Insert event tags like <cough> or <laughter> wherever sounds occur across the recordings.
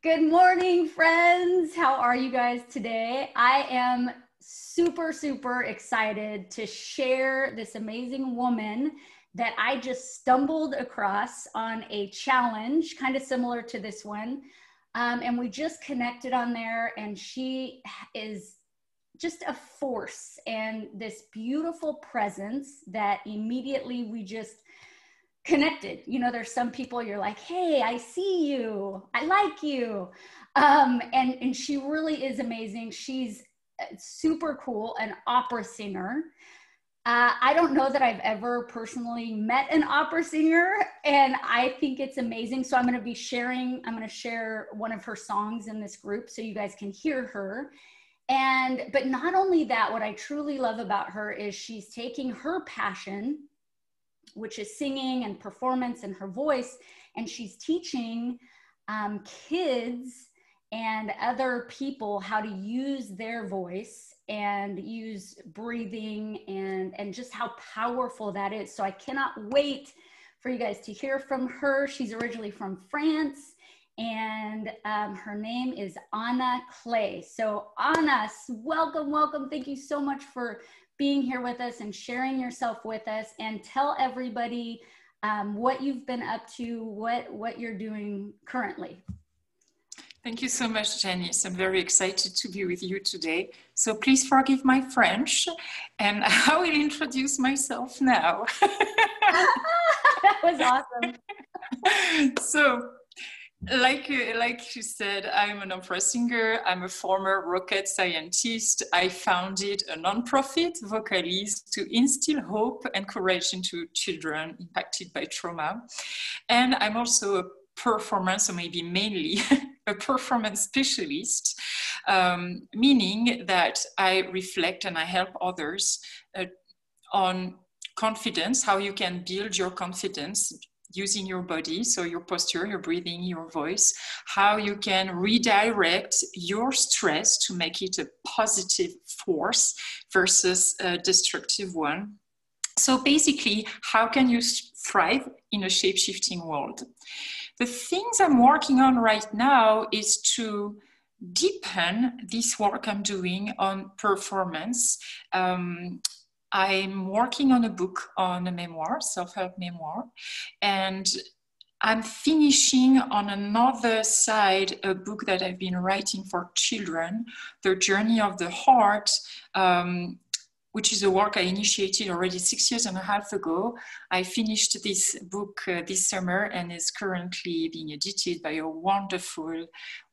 Good morning, friends. How are you guys today? I am super, super excited to share this amazing woman that I just stumbled across on a challenge, kind of similar to this one. Um, and we just connected on there, and she is just a force and this beautiful presence that immediately we just connected. You know, there's some people you're like, hey, I see you, I like you. Um, and, and she really is amazing. She's uh, super cool, an opera singer. Uh, I don't know that I've ever personally met an opera singer, and I think it's amazing. So I'm going to be sharing, I'm going to share one of her songs in this group so you guys can hear her. And, but not only that, what I truly love about her is she's taking her passion which is singing and performance and her voice. And she's teaching um, kids and other people how to use their voice and use breathing and and just how powerful that is. So i cannot wait for you guys to hear from her. She's originally from france and um, her name is anna Cley. So anna welcome welcome. Thank you so much for being here with us and sharing yourself with us and tell everybody um, what you've been up to, what, what you're doing currently. Thank you so much, Janice. I'm very excited to be with you today. So please forgive my French, and <laughs> I will introduce myself now. <laughs> <laughs> that was awesome. so like like you said i'm an opera singer i'm a former rocket scientist. I founded a non-profit to instill hope and courage into children impacted by trauma. And i'm also a performance or maybe mainly <laughs> a performance specialist um, meaning that i reflect and i help others uh, on confidence how you can build your confidence using your body, so your posture, your breathing, your voice, how you can redirect your stress to make it a positive force versus a destructive one. So basically, how can you thrive in a shape shifting world? The things I'm working on right now is to deepen this work I'm doing on performance. Um, I'm working on a book on a memoir, self help memoir, and I'm finishing on another side a book that I've been writing for children, The Journey of the Heart, um, which is a work I initiated already six years and a half ago. I finished this book uh, this summer and is currently being edited by a wonderful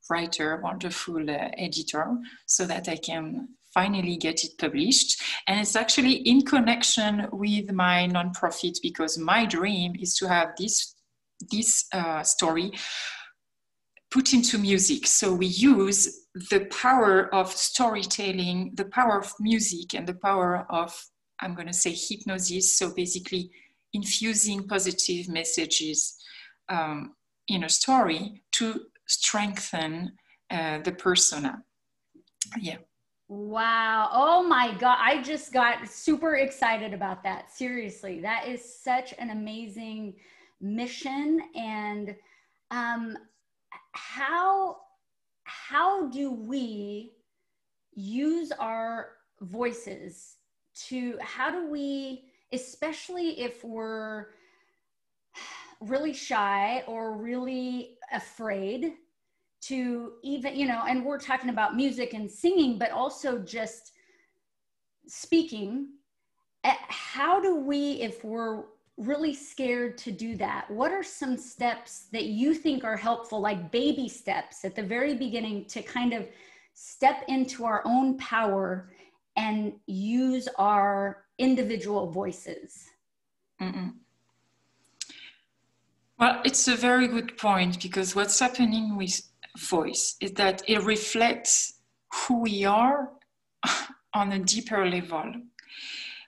writer, wonderful uh, editor, so that I can finally get it published. And it's actually in connection with my nonprofit because my dream is to have this, this uh, story put into music. So we use the power of storytelling, the power of music, and the power of, I'm going to say, hypnosis. So basically, infusing positive messages um, in a story to strengthen uh, the persona. Yeah. Wow. Oh my God. I just got super excited about that. Seriously. That is such an amazing mission. And um, how, how do we use our voices to, how do we, especially if we're really shy or really afraid to even you know and we're talking about music and singing but also just speaking eh, how do we if we're really scared to do that what are some steps that you think are helpful like baby steps at the very beginning to kind of step into our own power and use our individual voices Mm-mm. well it's a very good point because what's happening with voice is that it reflects who we are <laughs> on a deeper level.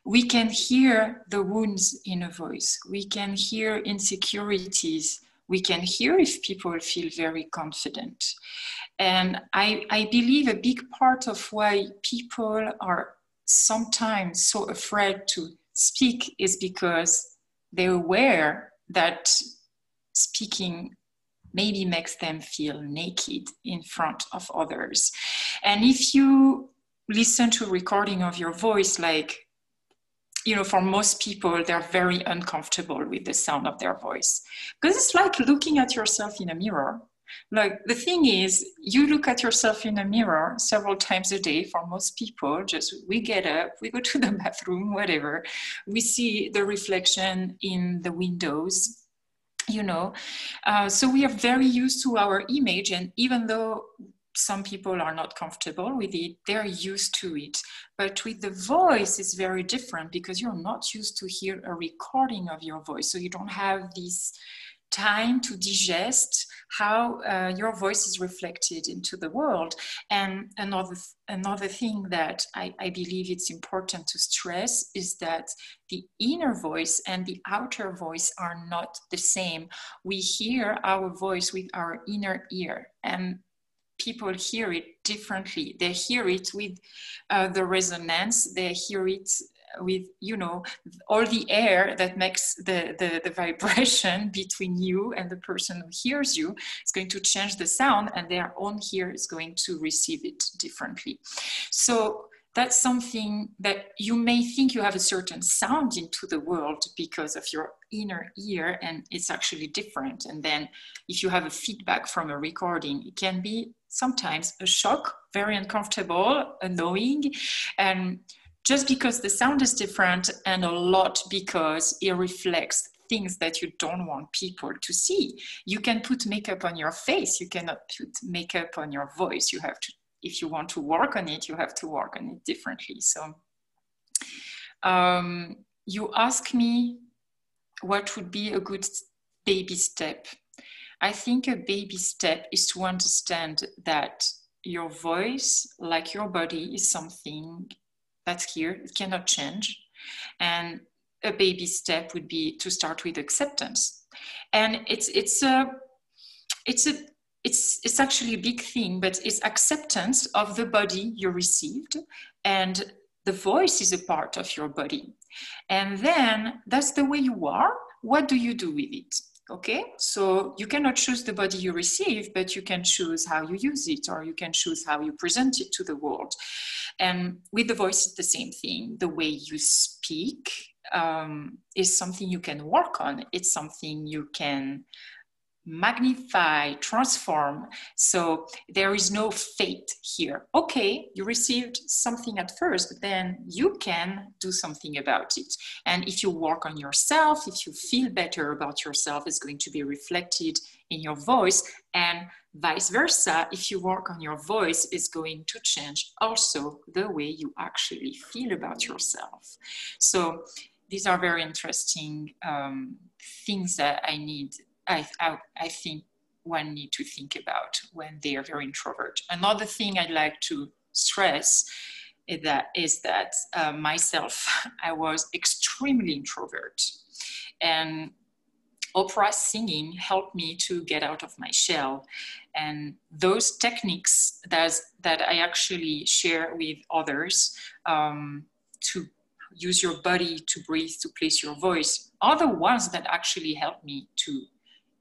We can hear the wounds in a voice, we can hear insecurities, we can hear if people feel very confident. And I, I believe a big part of why people are sometimes so afraid to speak is because they're aware that speaking maybe makes them feel naked in front of others. And if you listen to a recording of your voice, like, you know, for most people, they're very uncomfortable with the sound of their voice because it's like looking at yourself in a mirror. Like the thing is, you look at yourself in a mirror several times a day for most people. Just we get up, we go to the <laughs> bathroom, whatever. We see the reflection in the windows you know. Uh, so we are very used to our image and even though some people are not comfortable with it they're used to it. But with the voice it's very different because you're not used to hear a recording of your voice. So you don't have this time to digest how uh, your voice is reflected into the world. And another another thing that I, I, believe it's important to stress is that the inner voice and the outer voice are not the same. We hear our voice with our inner ear, and people hear it differently. They hear it with uh, the resonance. They hear it with you know all the air that makes the, the, the <laughs> vibration between you and the person who hears you is going to change the sound and their own ear is going to receive it differently. So that's something that you may think you have a certain sound into the world because of your inner ear and it's actually different. And then if you have a feedback from a recording it can be sometimes a shock very uncomfortable annoying and just because the sound is different and a lot because it reflects things that you don't want people to see. You can put makeup on your face, you cannot put makeup on your voice. You have to, if you want to work on it, you have to work on it differently. So, um, you ask me what would be a good baby step. I think a baby step is to understand that your voice, like your body, is something that's here, it cannot change. And a baby step would be to start with acceptance. And it's it's a it's a it's it's actually a big thing, but it's acceptance of the body you received and the voice is a part of your body. And then that's the way you are. What do you do with it? Okay, so you cannot choose the body you receive, but you can choose how you use it, or you can choose how you present it to the world. And with the voice, it's the same thing. The way you speak um, is something you can work on, it's something you can magnify, transform. So there is no fate here. Okay, you received something at first, but then you can do something about it. And if you work on yourself, if you feel better about yourself, it's going to be reflected in your voice. And vice versa, if you work on your voice, it's going to change also the way you actually feel about yourself. So these are very interesting um, things that I need I, I, I think one need to think about when they are very introvert. Another thing I'd like to stress is that, is that uh, myself, <laughs> I was extremely introvert. And opera singing helped me to get out of my shell. And those techniques that, that I actually share with others um, to use your body to breathe, to place your voice, are the ones that actually help me to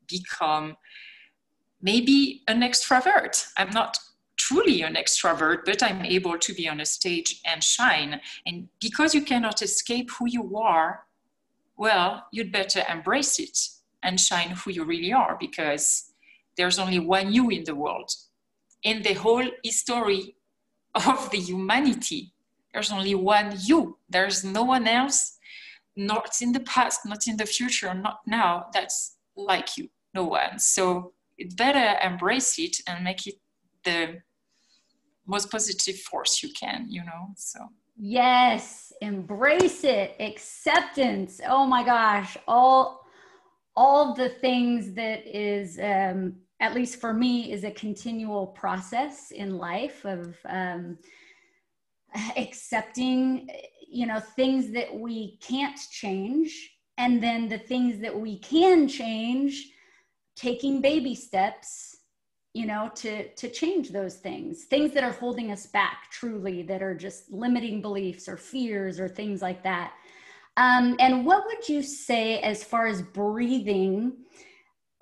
become maybe an extrovert. I'm not truly an extrovert, but I'm able to be on a stage and shine. And because you cannot escape who you are, well, you'd better embrace it and shine who you really are because there's only one you in the world. In the whole history of the humanity, there's only one you. There's no one else, not in the past, not in the future, not now, that's like you no one. So it's better embrace it and make it the most positive force you can, you know. So yes, embrace it, acceptance. Oh my gosh, all all the things that is um, at least for me is a continual process in life of um, accepting you know things that we can't change and then the things that we can change taking baby steps you know to to change those things things that are holding us back truly that are just limiting beliefs or fears or things like that. Um, and what would you say as far as breathing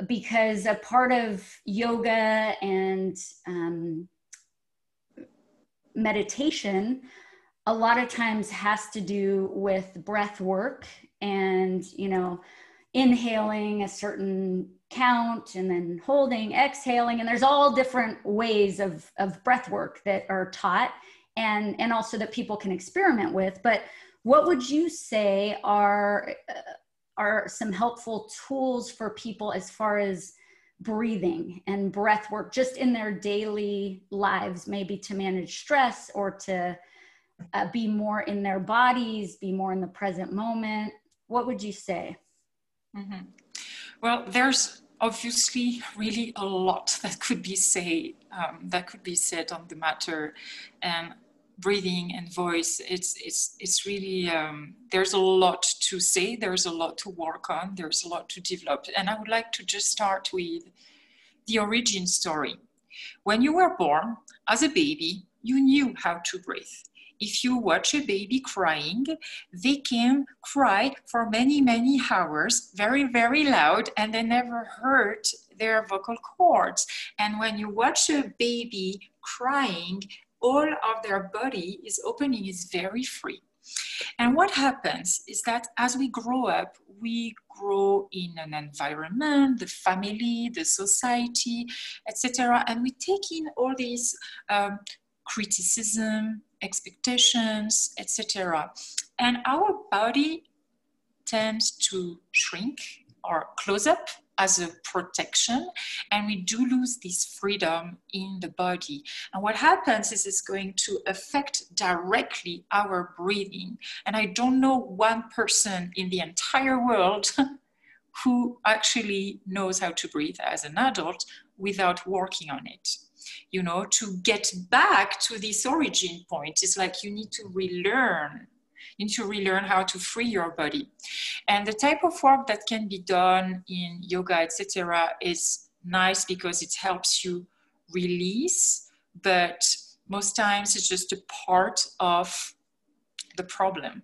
because a part of yoga and um, meditation a lot of times has to do with breath work and you know inhaling a certain count and then holding exhaling and there's all different ways of of breath work that are taught and and also that people can experiment with. But what would you say are uh, are some helpful tools for people as far as breathing and breath work just in their daily lives maybe to manage stress or to uh, be more in their bodies be more in the present moment? What would you say? Mm-hmm. well there's obviously really a lot <laughs> that could be say um, that could be said on the matter. And breathing and voice it's it's it's really um, there's a lot to say there's a lot to work on there's a lot to develop. And i would like to just start with the origin story. When you were born as a baby you knew how to breathe if you watch a baby crying, they can cry for many, many hours, very, very loud, and they never hurt their vocal cords. And when you watch a baby crying, all of their body is opening is very free. And what happens is that as we grow up, we grow in an environment, the family, the society, etc., and we take in all these um, criticism, expectations, etc. And our body tends to shrink or close up as a protection and we do lose this freedom in the body. And what happens is it's going to affect directly our breathing. And i don't know one person in the entire world <laughs> who actually knows how to breathe as an adult without working on it you know to get back to this origin point it's like you need to relearn you need to relearn how to free your body. And the type of work that can be done in yoga, etc., is nice because it helps you release, but most times it's just a part of the problem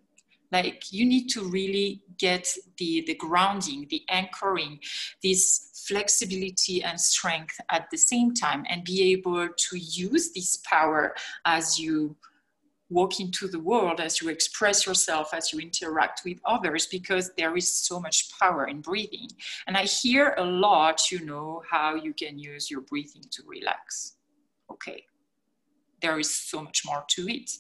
like you need to really get the the grounding the anchoring this flexibility and strength at the same time and be able to use this power as you walk into the world, as you express yourself, as you interact with others, because there is so much power in breathing. And I hear a lot, you know, how you can use your breathing to relax. Okay, there is so much more to it.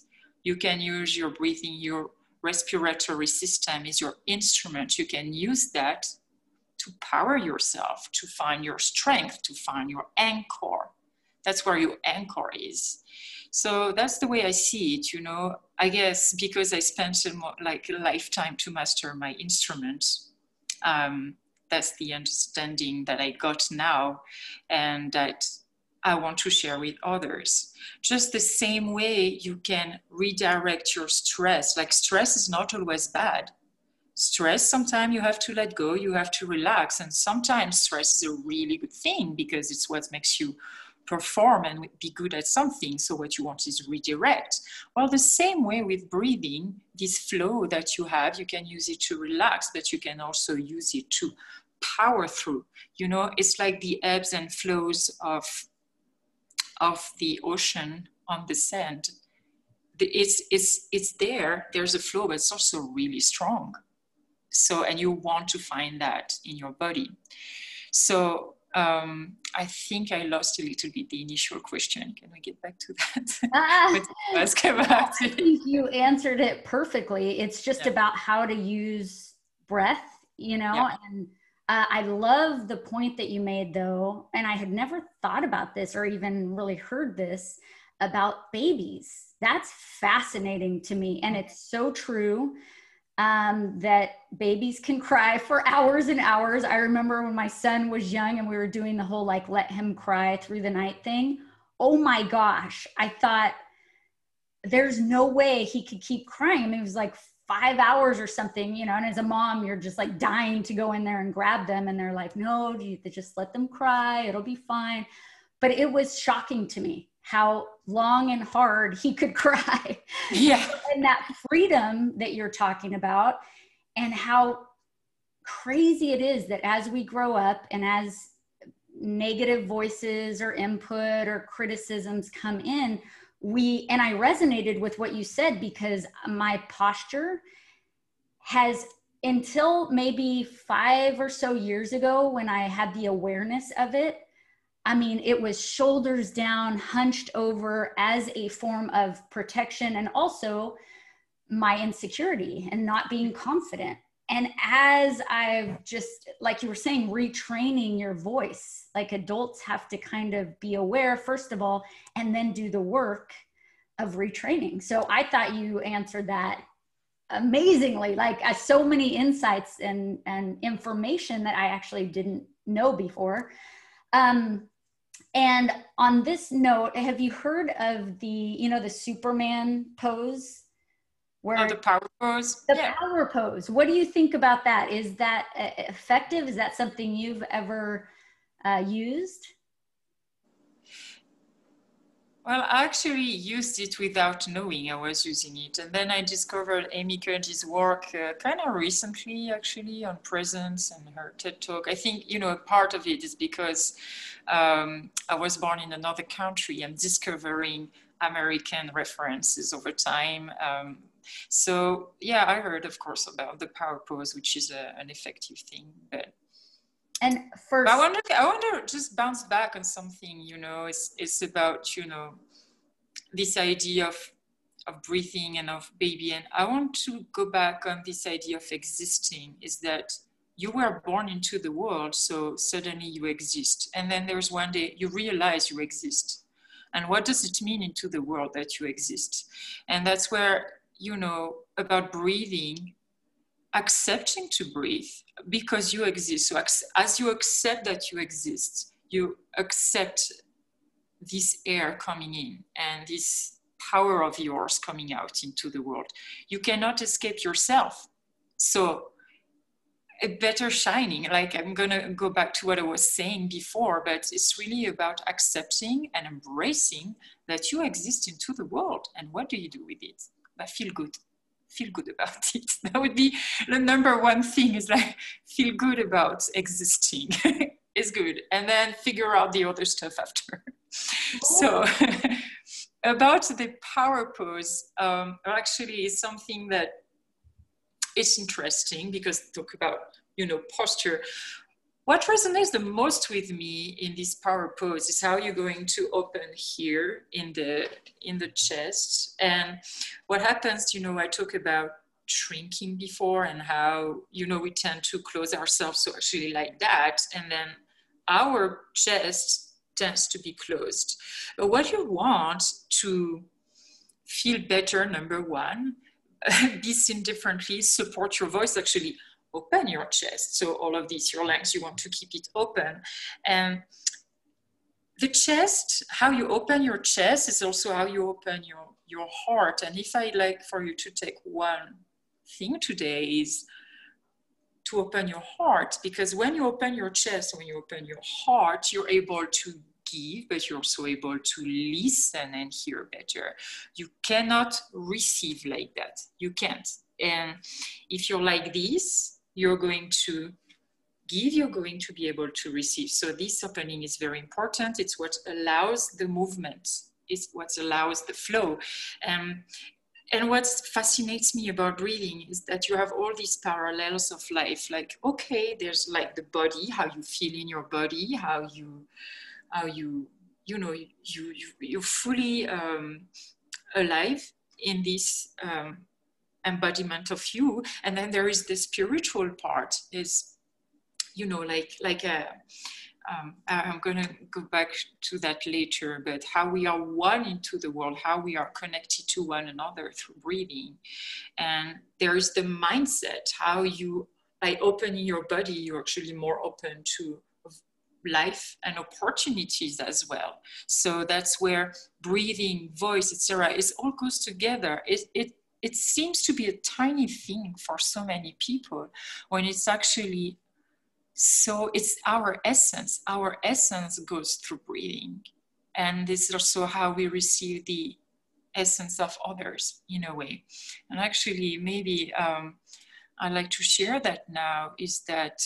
You can use your breathing, your respiratory system is your instrument. You can use that to power yourself, to find your strength, to find your anchor. That's where your anchor is. So that's the way I see it, you know. I guess because I spent mo- like a lifetime to master my instrument, um, that's the understanding that I got now, and that I want to share with others. Just the same way you can redirect your stress. Like stress is not always bad. Stress, sometimes you have to let go, you have to relax. And sometimes stress is a really good thing because it's what makes you perform and be good at something. So what you want is redirect. Well, the same way with breathing, this flow that you have, you can use it to relax, but you can also use it to power through. You know, it's like the ebbs and flows of of the ocean on the sand. It's it's it's there. There's a flow, but it's also really strong. So, and you want to find that in your body. So um, I think I lost a little bit the initial question. Can we get back to that? <laughs> Ah, <laughs> ask about I think you answered it perfectly. It's just yeah. about how to use breath, you know, yeah. and uh, I love the point that you made though, and I had never thought about this or even really heard this about babies. That's fascinating to me, and it's so true um, that babies can <laughs> cry for hours and hours. I remember when my son was young and we were doing the whole like let him cry through the night thing. Oh my gosh, I thought there's no way he could keep crying. I mean, it was like five hours or something, you know. And as a mom, you're just like dying to go in there and grab them, and they're like, no, you just let them cry, it'll be fine. But it was shocking to me how long and hard he could <laughs> cry. Yeah. and that freedom that you're talking about and how crazy it is that as we grow up and as negative voices or input or criticisms come in, we, and I resonated with what you said because my posture has until maybe five or so years ago when I had the awareness of it. I mean, it was shoulders down, hunched over as a form of protection and also my insecurity and not being confident. And as I've just, like you were saying, retraining your voice, like adults have to kind of be aware, first of all, and then do the work of retraining. So I thought you answered that amazingly, like uh, so many insights and, and information that I actually didn't know before. Um, and on this note, have you heard of the, you know, the Superman pose? Where oh, the power pose? The yeah. power pose. What do you think about that? Is that uh, effective? Is that something you've ever uh, used? Well, I actually used it without knowing I was using it. And then I discovered Amy Cuddy's work uh, kind of recently, actually, on presence and her TED Talk. I think, you know, a part of it is because um, I was born in another country. I'm discovering American references over time. Um, so, yeah, I heard, of course, about the power pose, which is a, an effective thing. But and first, I wonder, I wonder, just bounce back on something, you know, it's, it's about, you know, this idea of, of breathing and of baby. And I want to go back on this idea of existing is that you were born into the world, so suddenly you exist. And then there's one day you realize you exist. And what does it mean into the world that you exist? And that's where, you know, about breathing, accepting to breathe because you exist. So as you accept that you exist, you accept this air coming in and this power of yours coming out into the world. You cannot escape yourself. So a better shining, like I'm gonna go back to what I was saying before, but it's really about accepting and embracing that you exist into the world. And what do you do with it? I feel good feel good about <laughs> it. That would be the number one thing is like feel good about existing <laughs> is good. And then figure out the other stuff after. <laughs> so about the power pose, um, actually is something that is interesting because talk about, you know, posture what resonates the most with me in this power pose is how you're going to open here in the in the chest. And what happens you know i talk about shrinking before and how you know we tend to close ourselves so actually like that. And then our chest tends to be closed. But what you want to feel better number one <laughs> be seen differently support your voice actually open your chest. So all of these, your lungs, you want to keep it open. And the chest, how you open your chest is also how you open your, your heart. And if I like for you to take one thing today is to open your heart, because when you open your chest, when you open your heart, you're able to give, but you're also able to listen and hear better. You cannot receive like that. You can't. And if you're like this, you're going to give, you're going to be able to receive. So this opening is very important. It's what allows the movement, it's what allows the flow. Um, and what fascinates me about breathing is that you have all these parallels of life. Like, okay, there's like the body, how you feel in your body, how you, how you, you know, you, you you're fully um, alive in this um, embodiment of you and then there is the spiritual part is you know like like a um, I'm going to go back to that later, but how we are one into the world, how we are connected to one another through breathing. And there is the mindset, how you, by opening your body, you're actually more open to life and opportunities as well. So that's where breathing, voice, etc. It all goes together. It, it it seems to be a tiny thing for so many people when it's actually so it's our essence. Our essence goes through breathing. And this is also how we receive the essence of others in a way. And actually maybe um, I like to share that now is that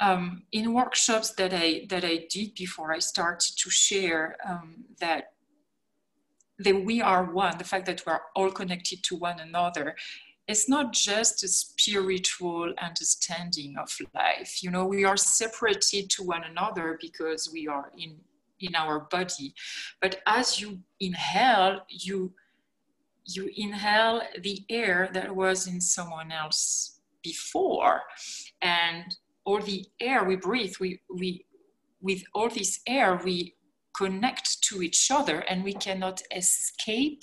um, in workshops that I that I did before I started to share um, that that we are one, the fact that we're all connected to one another, it's not just a spiritual understanding of life. You know, we are separated to one another because we are in in our body. But as you inhale, you you inhale the air that was in someone else before. And all the air we breathe, we, we with all this air, we connect to each other and we cannot escape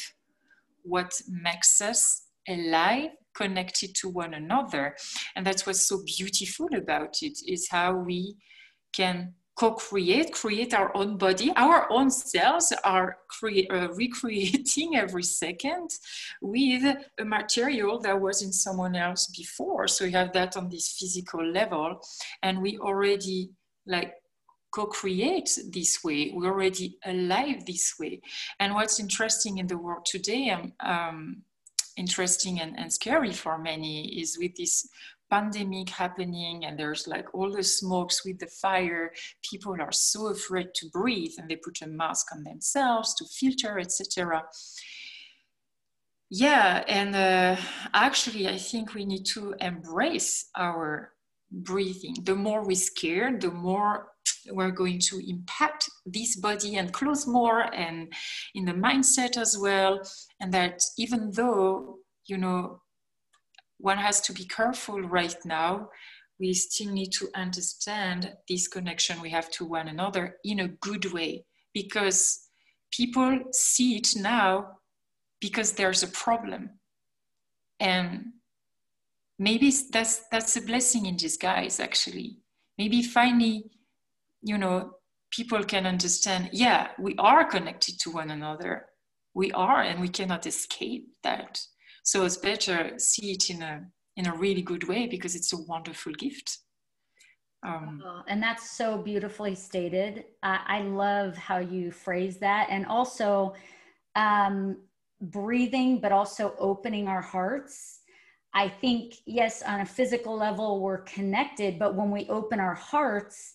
what makes us alive connected to one another. And that's what's so beautiful about it is how we can co-create create our own body. Our own cells are uh, <laughs> recreating every second with a material that was in someone else before. So you have that on this physical level and we already like co-create this way. We're already alive this way. And what's interesting in the world today um, um, interesting and, and scary for many is with this pandemic happening and there's like all the smokes with the fire people are so afraid to breathe and they put a mask on themselves to filter etc yeah and uh, actually i think we need to embrace our breathing. The more we scare the more we're going to impact this body and close more and in the mindset as well. And that even though you know one has to be careful right now we still need to understand this connection we have to one another in a good way. Because people see it now because there's a problem. And maybe that's that's a blessing in disguise actually. Maybe finally you know people can understand yeah we are connected to one another. We are and we cannot escape that. So it's better see it in a in a really good way because it's a wonderful gift. Um, and that's so beautifully stated. I, I love how you phrase that. And also um, breathing but also opening our hearts. I think yes on a physical level we're connected but when we open our hearts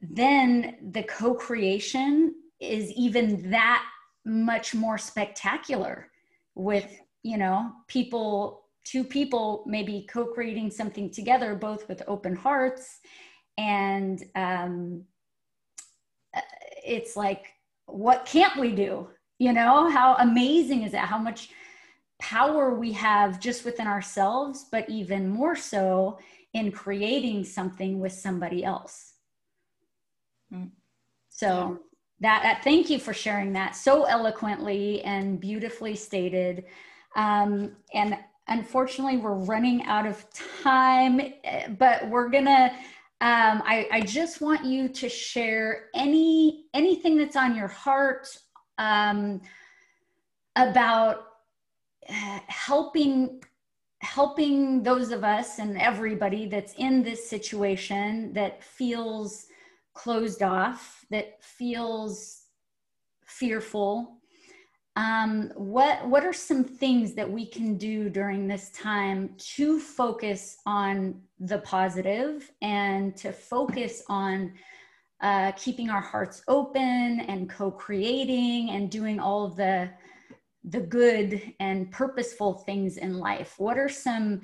then the co-creation is even that much more spectacular with you know people two people maybe co-creating something together both with open hearts. And um, it's like what can't we do? You know how amazing is that? How much power we have just within ourselves but even more so in creating something with somebody else. So that, that, thank you for sharing that so eloquently and beautifully stated. Um, and unfortunately, we're running out of time, but we're gonna. Um, I, I just want you to share any anything that's on your heart um, about uh, helping helping those of us and everybody that's in this situation that feels closed off, that feels fearful. Um, what what are some things that we can do during this time to focus on the positive and to focus on uh, keeping our hearts open and co-creating and doing all of the the good and purposeful things in life? What are some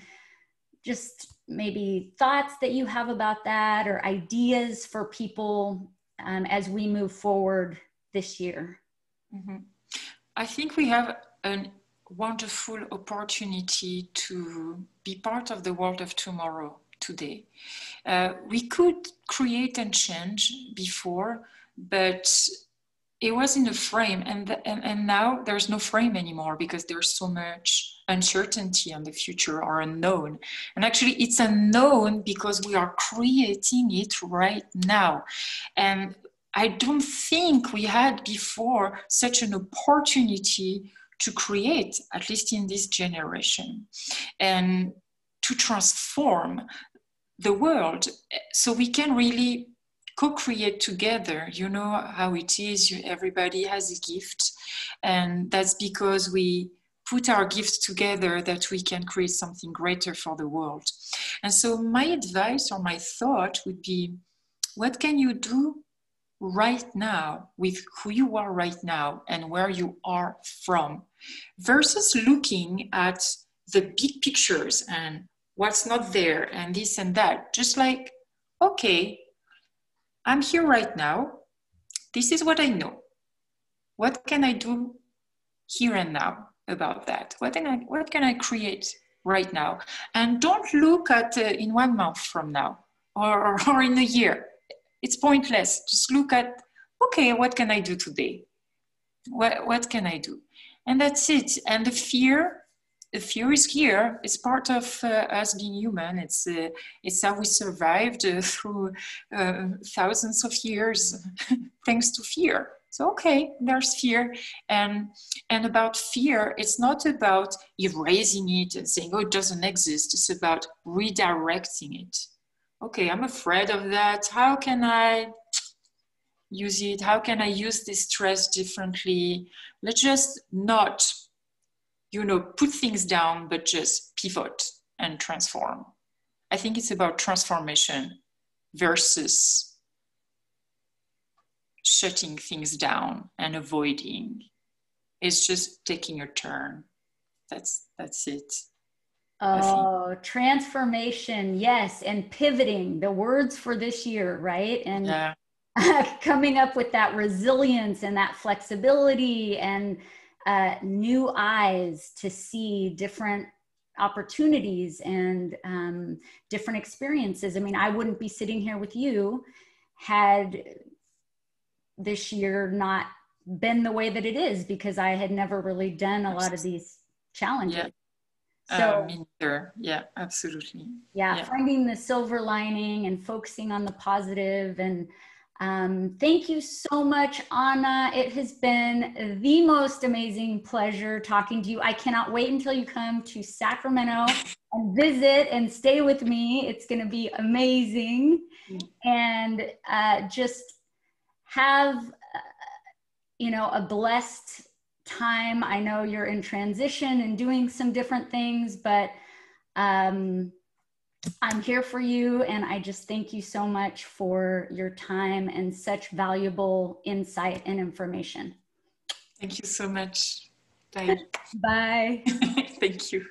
just maybe thoughts that you have about that or ideas for people um, as we move forward this year? Mm-hmm. I think we have a wonderful opportunity to be part of the world of tomorrow today. Uh, we could create and change before, but it was in a frame, and, the, and, and now there's no frame anymore because there's so much uncertainty on the future are unknown. And actually, it's unknown because we are creating it right now. And I don't think we had before such an opportunity to create, at least in this generation, and to transform the world. So we can really co-create together. You know how it is. everybody has a gift, and that's because we put our gifts together that we can create something greater for the world. And so, my advice or my thought would be what can you do right now with who you are right now and where you are from versus looking at the big pictures and what's not there and this and that. Just like, okay, I'm here right now. This is what I know. What can I do here and now about that? What can I, what can I create right now? And don't look at uh, in one month from now or, <laughs> or in a year. It's pointless. Just look at, okay, what can I do today? What, what can I do? And that's it. And the fear, the fear is here. It's part of uh, us being human. It's uh, it's how we survived uh, through uh, thousands of years, <laughs> thanks to fear. So okay, there's fear, and and about fear, it's not about erasing it and saying oh it doesn't exist. It's about redirecting it. Okay, I'm afraid of that. How can I use it? How can I use this stress differently? Let's just not, you know, put things down, but just pivot and transform. I think it's about transformation versus shutting things down and avoiding. It's just taking your turn. That's that's it. Oh, transformation, yes, and pivoting, the words for this year, right? And yeah. <laughs> coming up with that resilience and that flexibility and uh, new eyes to see different opportunities and um, different experiences. I mean, I wouldn't be sitting here with you had this year not been the way that it is because I had never really done a lot of these challenges. Yeah. So, um, yeah, absolutely. Yeah, yeah, finding the silver lining and focusing on the positive and um, thank you so much, Anna. It has been the most amazing pleasure talking to you. I cannot wait until you come to Sacramento and visit and stay with me. It's going to be amazing. Mm-hmm. And uh, just have, uh, you know, a blessed time. I know you're in transition and doing some different things, but um, I'm here for you. And I just thank you so much for your time and such valuable insight and information. Thank you so much. Bye. Bye. <laughs> thank you.